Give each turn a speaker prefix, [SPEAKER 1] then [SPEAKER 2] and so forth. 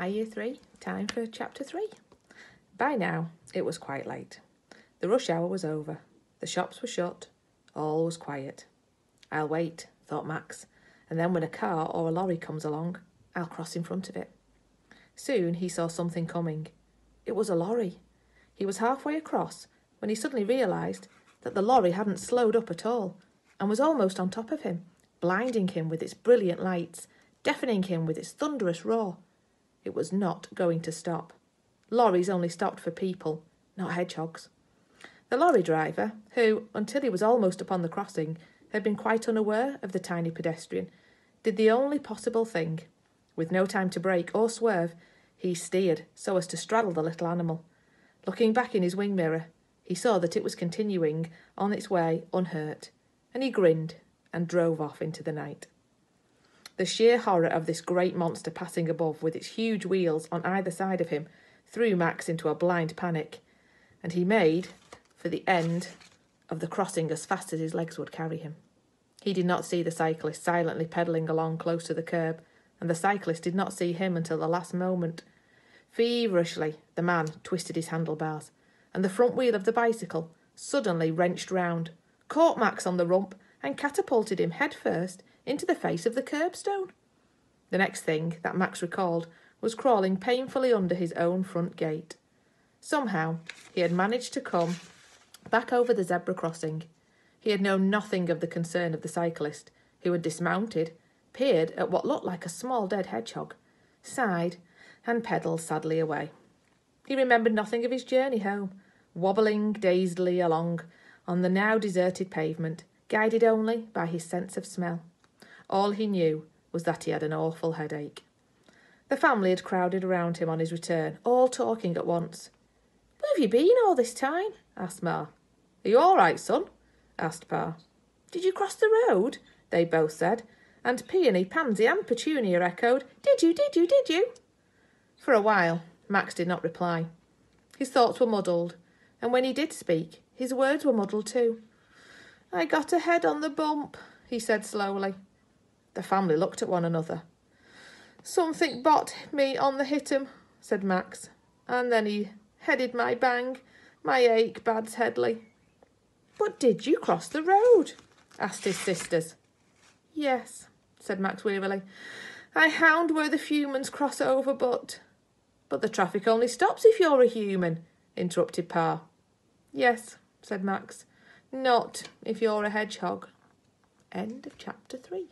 [SPEAKER 1] Hi, Year 3. Time for Chapter 3. By now, it was quite late. The rush hour was over. The shops were shut. All was quiet. I'll wait, thought Max, and then when a car or a lorry comes along, I'll cross in front of it. Soon he saw something coming. It was a lorry. He was halfway across when he suddenly realised that the lorry hadn't slowed up at all and was almost on top of him, blinding him with its brilliant lights, deafening him with its thunderous roar. It was not going to stop. Lorries only stopped for people, not hedgehogs. The lorry driver, who, until he was almost upon the crossing, had been quite unaware of the tiny pedestrian, did the only possible thing. With no time to brake or swerve, he steered so as to straddle the little animal. Looking back in his wing mirror, he saw that it was continuing on its way unhurt, and he grinned and drove off into the night. The sheer horror of this great monster passing above with its huge wheels on either side of him threw Max into a blind panic, and he made for the end of the crossing as fast as his legs would carry him. He did not see the cyclist silently pedalling along close to the curb, and the cyclist did not see him until the last moment. Feverishly, the man twisted his handlebars, and the front wheel of the bicycle suddenly wrenched round, caught Max on the rump, and catapulted him head first into the face of the curbstone. The next thing that Max recalled was crawling painfully under his own front gate. Somehow he had managed to come back over the zebra crossing. He had known nothing of the concern of the cyclist, who had dismounted, peered at what looked like a small dead hedgehog, sighed, and pedalled sadly away. He remembered nothing of his journey home, wobbling dazedly along on the now deserted pavement, guided only by his sense of smell. All he knew was that he had an awful headache. The family had crowded around him on his return, all talking at once. Where have you been all this time? asked Ma. Are you all right, son? asked Pa. Did you cross the road? They both said, and Peony, Pansy, and Petunia echoed, Did you, did you, did you? For a while, Max did not reply. His thoughts were muddled, and when he did speak, his words were muddled too. I got a head on the bump, he said slowly. The family looked at one another. Something bot me on the hit'em, said Max, and then he headed my bang, my ache, Bads Headley. But did you cross the road? asked his sisters. Yes, said Max wearily. I hound where the humans cross over, but. But the traffic only stops if you're a human, interrupted Pa. Yes, said Max. Not if you're a hedgehog. End of chapter three.